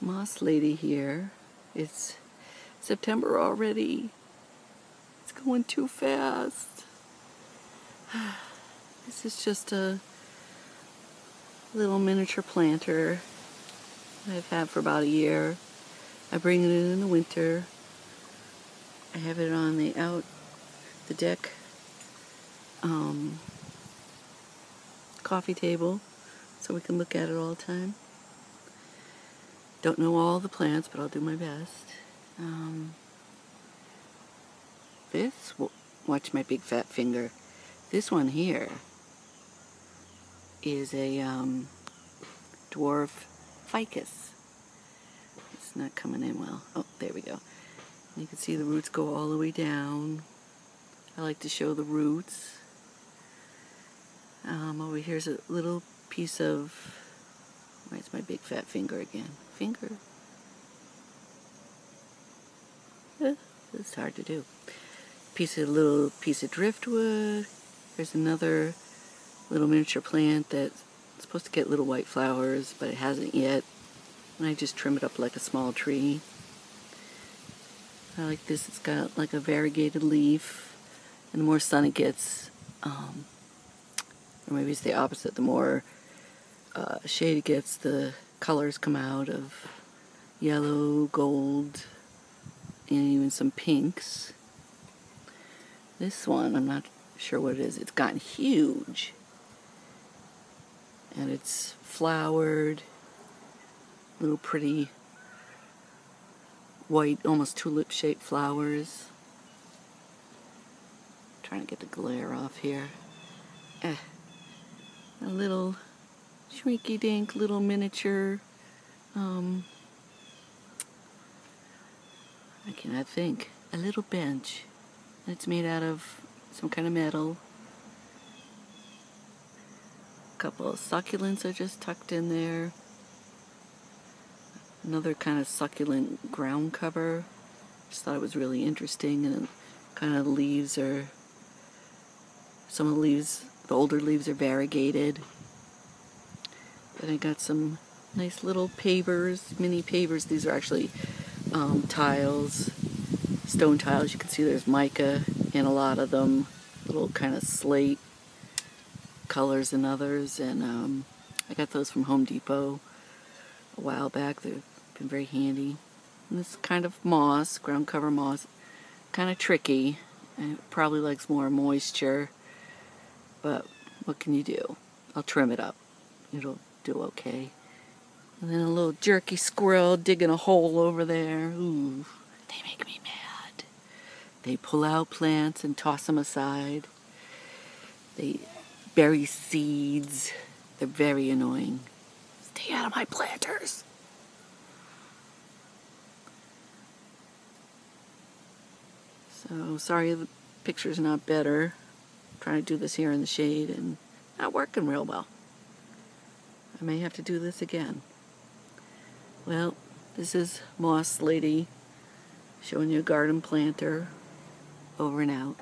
Moss Lady here. It's September already. It's going too fast. This is just a little miniature planter I've had for about a year. I bring it in in the winter. I have it on the out the deck um, coffee table so we can look at it all the time. Don't know all the plants, but I'll do my best. Um, this, watch my big fat finger. This one here is a um, dwarf ficus. It's not coming in well. Oh, there we go. You can see the roots go all the way down. I like to show the roots. Um, over here's a little piece of, where's my big fat finger again? Finger. Eh, it's hard to do. Piece of little piece of driftwood. There's another little miniature plant that's supposed to get little white flowers, but it hasn't yet. And I just trim it up like a small tree. I like this. It's got like a variegated leaf. And the more sun it gets, um, or maybe it's the opposite, the more uh, shade it gets, the colors come out of yellow, gold, and even some pinks. This one, I'm not sure what it is. It's gotten huge. And it's flowered, little pretty white, almost tulip shaped flowers. trying to get the glare off here. Eh. A little shrinky dink, little miniature. Um, I cannot think. A little bench. It's made out of some kind of metal. A couple of succulents are just tucked in there. Another kind of succulent ground cover. Just thought it was really interesting and kind of leaves are some of the leaves the older leaves are variegated then I got some nice little pavers mini pavers. These are actually um, tiles stone tiles. You can see there's mica in a lot of them little kind of slate colors and others. And um, I got those from Home Depot a while back. They've been very handy. And this kind of moss ground cover moss. Kind of tricky. And it probably likes more moisture. But what can you do? I'll trim it up. It'll do okay. And then a little jerky squirrel digging a hole over there. Ooh they make me mad. They pull out plants and toss them aside. They bury seeds. They're very annoying. Stay out of my planters. So sorry the picture's not better. I'm trying to do this here in the shade and not working real well. I may have to do this again. Well, this is Moss Lady showing you a garden planter over and out.